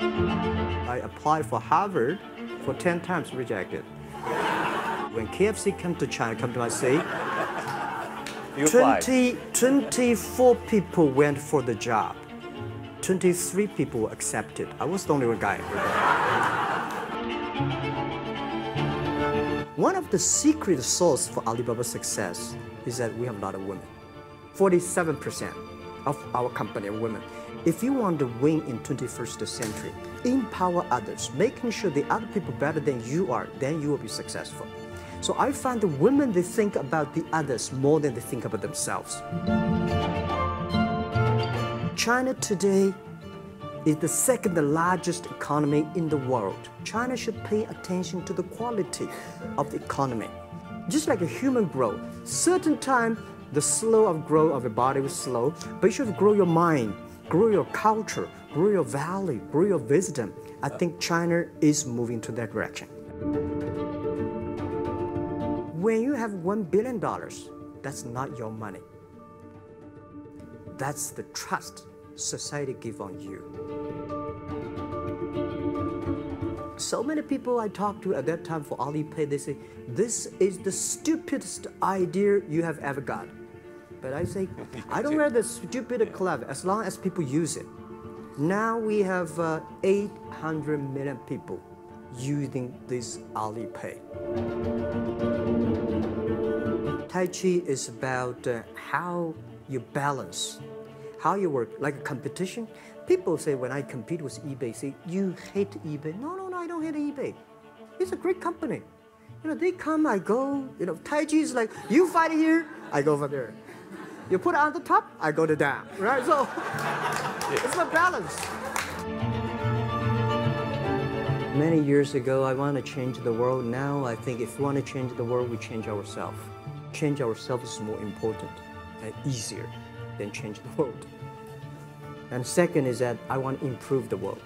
I applied for Harvard for 10 times rejected. When KFC came to China, come to my city, You 20, 24 people went for the job. 23 people were accepted. I was the only one guy. One of the secret source for Alibaba's success is that we have a lot of women. 47% of our company women. If you want to win in 21st century, empower others, making sure the other people better than you are, then you will be successful. So I find the women they think about the others more than they think about themselves. China today is the second largest economy in the world. China should pay attention to the quality of the economy. Just like a human growth, certain time the slow of growth of your body is slow, but you should grow your mind, grow your culture, grow your value, grow your wisdom. I think China is moving to that direction. When you have one billion dollars, that's not your money. That's the trust society give on you. So many people I talked to at that time for Alipay, they say, this is the stupidest idea you have ever got. But I say, I don't wear the stupid clever as long as people use it. Now we have uh, 800 million people using this Alipay. Tai Chi is about uh, how you balance, how you work, like a competition. People say when I compete with eBay, say, you hate eBay. No, no, I don't hate eBay. It's a great company. You know, they come, I go. You know, Tai Chi is like, you fight here, I go over there. You put it on the top, I go to down, right? So it's a balance. Many years ago, I want to change the world. Now, I think if we want to change the world, we change ourselves. Change ourselves is more important and easier than change the world. And second is that I want to improve the world.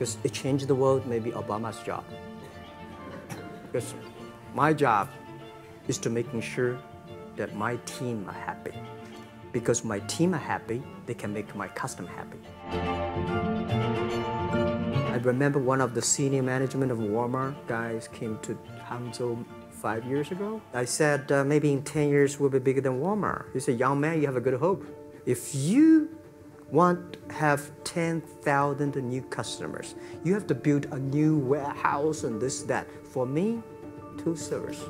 Because it changed the world may be Obama's job. Because my job is to making sure that my team are happy. Because my team are happy, they can make my customer happy. I remember one of the senior management of Walmart guys came to Hangzhou five years ago. I said, uh, maybe in 10 years we'll be bigger than Walmart. He said, young man, you have a good hope. If you want have 10,000 new customers, you have to build a new warehouse and this, that. For me, two servers.